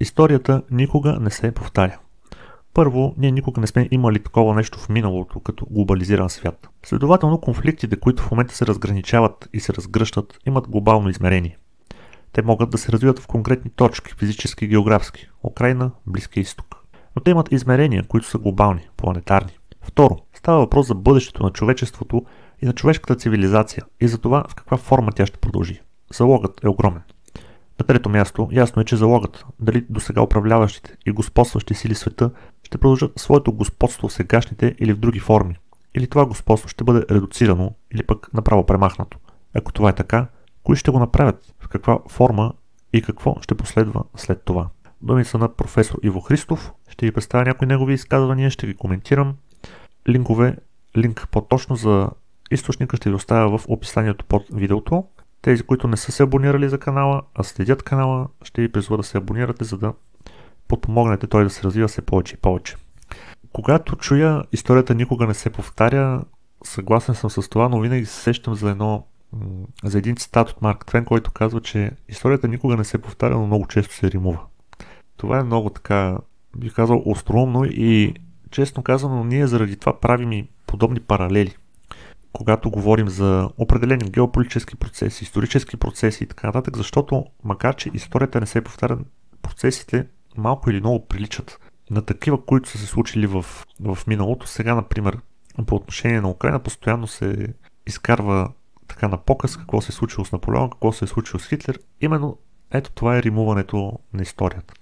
Историята никога не се повтаря. Първо, ние никога не сме имали такова нещо в миналото, като глобализиран свят. Следователно, конфликтите, които в момента се разграничават и се разгръщат, имат глобално измерение. Те могат да се развиват в конкретни точки, физически и географски – Украина, Близкия изток. Но те имат измерения, които са глобални, планетарни. Второ, става въпрос за бъдещето на човечеството и на човешката цивилизация и за това в каква форма тя ще продължи. Залогът е огромен. На трето място, ясно е, че залогът, дали до сега управляващите и господстващи сили света ще продължат своето господство в сегашните или в други форми. Или това господство ще бъде редуцирано, или пък направо премахнато. Ако това е така, кои ще го направят, в каква форма и какво ще последва след това. Думи са на професор Иво Христов. Ще ви представя някои негови изказвания, ще ги коментирам. Линкове, линк по-точно за източника ще ви оставя в описанието под видеото. Тези, които не са се абонирали за канала, а следят канала, ще ви призва да се абонирате, за да подпомогнете той да се развива все повече и повече. Когато чуя историята никога не се повтаря, съгласен съм с това, но винаги се сещам за едно за един цитат от Марк Твен, който казва, че историята никога не се повтаря, но много често се римува. Това е много така, бих казал, остроумно и честно казано, ние заради това правим и подобни паралели. Когато говорим за определени геополитически процеси, исторически процеси и така нататък, защото макар, че историята не се повтаря, процесите малко или много приличат на такива, които са се случили в, в миналото. Сега, например, по отношение на Украина, постоянно се изкарва така на показ какво се е случило с Наполеон, какво се е случило с Хитлер. Именно ето това е римуването на историята.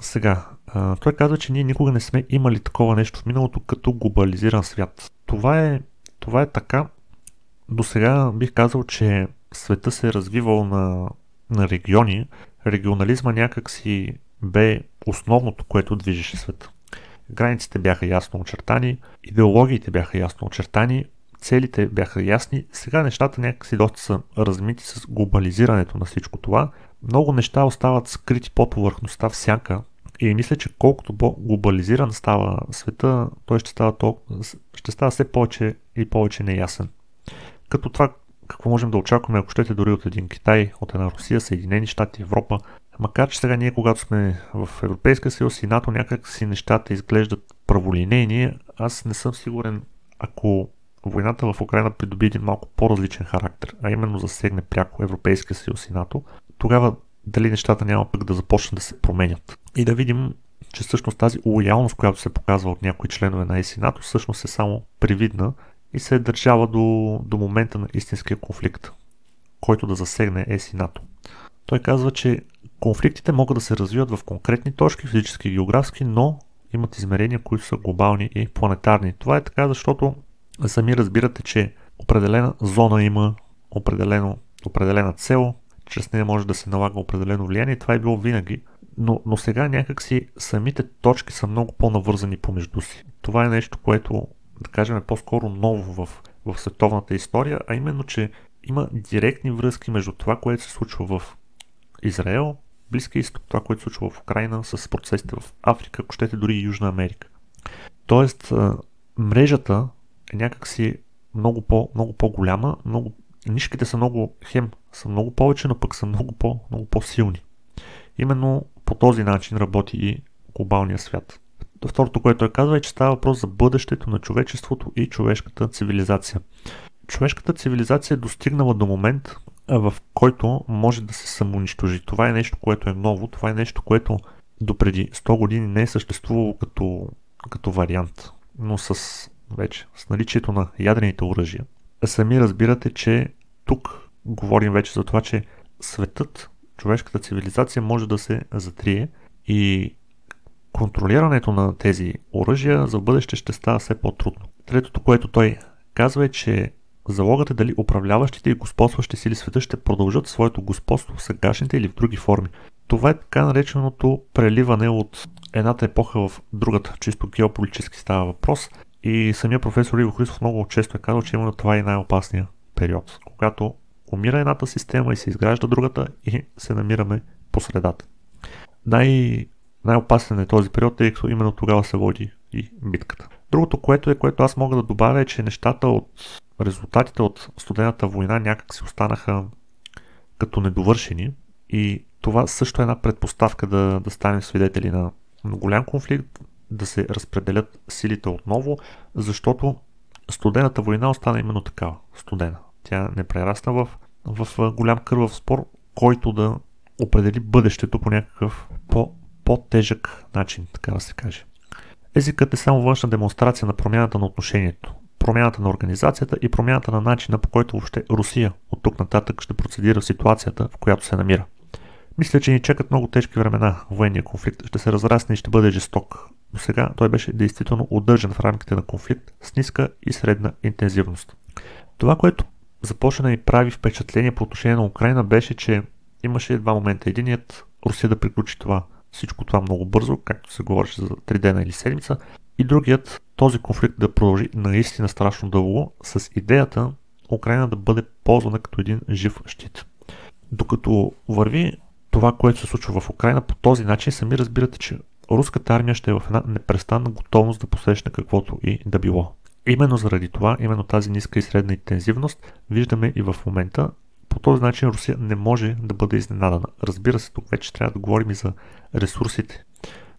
Сега, той казва, че ние никога не сме имали такова нещо в миналото като глобализиран свят. Това е, това е така. До сега бих казал, че света се е развивал на, на региони. Регионализма някак си бе основното, което движеше света. Границите бяха ясно очертани, идеологиите бяха ясно очертани, целите бяха ясни. Сега нещата някакси доста са размити с глобализирането на всичко това. Много неща остават скрити под повърхността всяка. И мисля, че колкото по-глобализиран става света, той ще става, толкова, ще става все повече и повече неясен. Като това, какво можем да очакваме, ако щете дори от един Китай, от една Русия, Съединени щати, Европа. Макар, че сега ние, когато сме в Европейска съюз и НАТО, някак си нещата изглеждат праволинейни, аз не съм сигурен, ако войната в Украина придоби един малко по-различен характер, а именно засегне пряко Европейския съюз и НАТО, тогава дали нещата няма пък да започнат да се променят. И да видим, че всъщност тази лоялност, която се показва от някои членове на ЕСИ НАТО, всъщност е само привидна и се държава до, до момента на истинския конфликт, който да засегне ЕСИ НАТО. Той казва, че конфликтите могат да се развиват в конкретни точки, физически и географски, но имат измерения, които са глобални и планетарни. Това е така, защото сами разбирате, че определена зона има определено, определена цел, чрез нея може да се налага определено влияние. Това е било винаги. Но, но сега някакси самите точки са много по-навързани помежду си. Това е нещо, което, да кажем, е по-скоро ново в, в световната история, а именно, че има директни връзки между това, което се случва в Израел, Близкия изток, това, което се случва в Украина, с процесите в Африка, ако щете дори и Южна Америка. Тоест, мрежата е някакси много, по, много по-голяма, много, нишките са много, хем, са много повече, но пък са много, по, много по-силни. Именно по този начин работи и глобалния свят. Второто, което той казва е, че става въпрос за бъдещето на човечеството и човешката цивилизация. Човешката цивилизация е достигнала до момент, в който може да се самоунищожи. Това е нещо, което е ново, това е нещо, което допреди 100 години не е съществувало като, като вариант. Но с вече, с наличието на ядрените оръжия, сами разбирате, че тук говорим вече за това, че светът, човешката цивилизация може да се затрие и контролирането на тези оръжия за бъдеще ще става все по-трудно. Третото, което той казва е, че залогът е дали управляващите и господстващи сили света ще продължат своето господство в сегашните или в други форми. Това е така нареченото преливане от едната епоха в другата, чисто геополитически става въпрос. И самия професор Иво Христов много често е казал, че именно това е най-опасният период, когато умира едната система и се изгражда другата и се намираме по средата. Най- най-опасен е този период, тъй като именно тогава се води и битката. Другото, което е, което аз мога да добавя е, че нещата от резултатите от студената война някак си останаха като недовършени и това също е една предпоставка да, да станем свидетели на, голям конфликт, да се разпределят силите отново, защото студената война остана именно такава, студена. Тя не прерасна в, в голям кървав спор, който да определи бъдещето по някакъв по, по-тежък начин, така да се каже. Езикът е само външна демонстрация на промяната на отношението, промяната на организацията и промяната на начина по който въобще Русия от тук нататък ще процедира в ситуацията, в която се намира. Мисля, че ни чекат много тежки времена. Военният конфликт ще се разрасне и ще бъде жесток. Но сега той беше действително удържан в рамките на конфликт с ниска и средна интензивност. Това, което започна да ми прави впечатление по отношение на Украина беше, че имаше два момента. Единият Русия да приключи това, всичко това много бързо, както се говореше за 3 дена или седмица. И другият, този конфликт да продължи наистина страшно дълго, с идеята Украина да бъде ползвана като един жив щит. Докато върви това, което се случва в Украина, по този начин сами разбирате, че руската армия ще е в една непрестанна готовност да посрещне каквото и да било. Именно заради това, именно тази ниска и средна интензивност, виждаме и в момента. По този начин Русия не може да бъде изненадана. Разбира се, тук вече трябва да говорим и за ресурсите,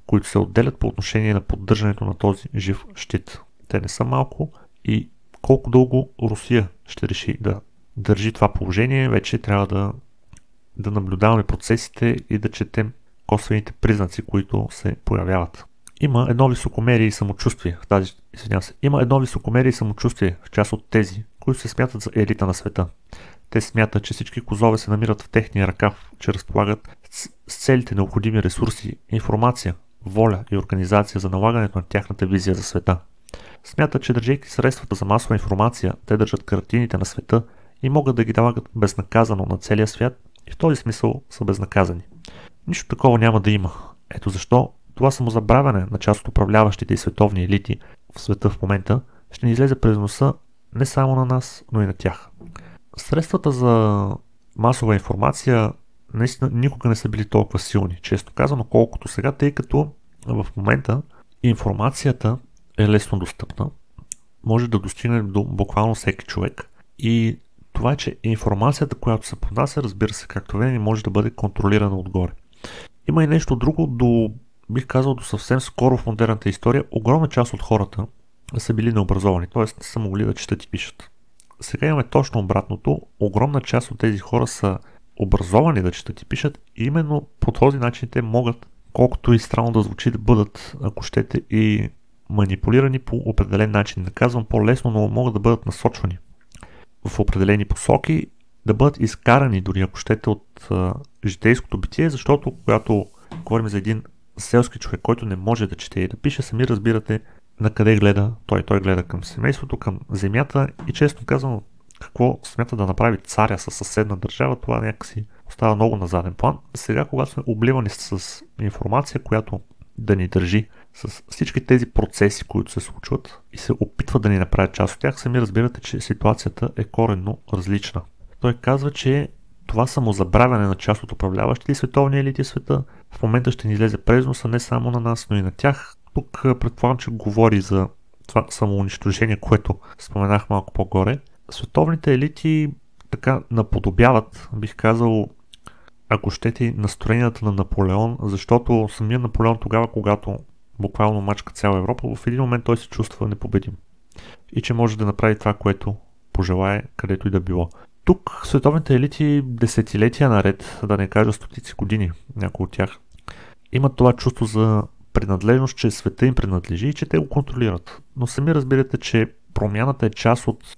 които се отделят по отношение на поддържането на този жив щит. Те не са малко и колко дълго Русия ще реши да държи това положение, вече трябва да, да наблюдаваме процесите и да четем косвените признаци, които се появяват. Има едно високомерие и самочувствие в тази, извинявам се, има едно високомерие и самочувствие в част от тези, които се смятат за елита на света. Те смятат, че всички козове се намират в техния ръкав, че разполагат с, целите необходими ресурси, информация, воля и организация за налагането на тяхната визия за света. Смятат, че държейки средствата за масова информация, те държат картините на света и могат да ги налагат безнаказано на целия свят и в този смисъл са безнаказани. Нищо такова няма да има. Ето защо това самозабравяне на част от управляващите и световни елити в света в момента ще ни излезе през носа не само на нас, но и на тях. Средствата за масова информация наистина никога не са били толкова силни, често казано, колкото сега, тъй като в момента информацията е лесно достъпна, може да достигне до буквално всеки човек и това че информацията, която се поднася, разбира се, както винаги, може да бъде контролирана отгоре. Има и нещо друго, до, бих казал, до съвсем скоро в модерната история, огромна част от хората са били необразовани, т.е. не са могли да четат и пишат. Сега имаме точно обратното. Огромна част от тези хора са образовани да четат и пишат и именно по този начин те могат, колкото и странно да звучи, да бъдат, ако щете, и манипулирани по определен начин. Не казвам по-лесно, но могат да бъдат насочвани в определени посоки, да бъдат изкарани дори ако щете от а, житейското битие, защото когато говорим за един селски човек, който не може да чете и да пише, сами разбирате на къде гледа той. Той гледа към семейството, към земята и често казвам какво смята да направи царя с съседна държава, това някакси остава много на заден план. Сега, когато сме обливани с информация, която да ни държи с всички тези процеси, които се случват и се опитват да ни направят част от тях, сами разбирате, че ситуацията е коренно различна. Той казва, че това самозабравяне на част от управляващите и световни елити света в момента ще ни излезе през носа не само на нас, но и на тях. Тук предполагам, че говори за това самоунищожение, което споменах малко по-горе. Световните елити така наподобяват, бих казал, ако щете, настроенията на Наполеон, защото самия Наполеон тогава, когато буквално мачка цяла Европа, в един момент той се чувства непобедим. И че може да направи това, което пожелае, където и да било. Тук световните елити десетилетия наред, да не кажа стотици години, някои от тях, имат това чувство за принадлежност, че света им принадлежи и че те го контролират. Но сами разбирате, че промяната е част от,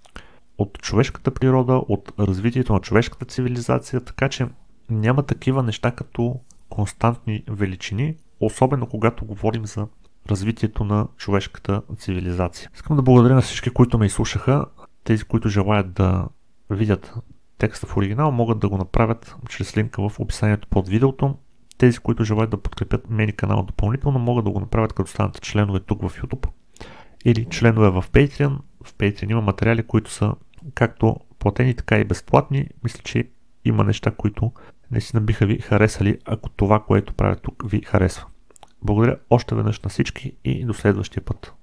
от човешката природа, от развитието на човешката цивилизация, така че няма такива неща като константни величини, особено когато говорим за развитието на човешката цивилизация. Искам да благодаря на всички, които ме изслушаха. Тези, които желаят да видят текста в оригинал, могат да го направят чрез линка в описанието под видеото. Тези, които желаят да подкрепят мени канала допълнително, могат да го направят като станат членове тук в YouTube или членове в Patreon. В Patreon има материали, които са както платени, така и безплатни. Мисля, че има неща, които наистина биха ви харесали, ако това, което правя тук ви харесва. Благодаря още веднъж на всички и до следващия път.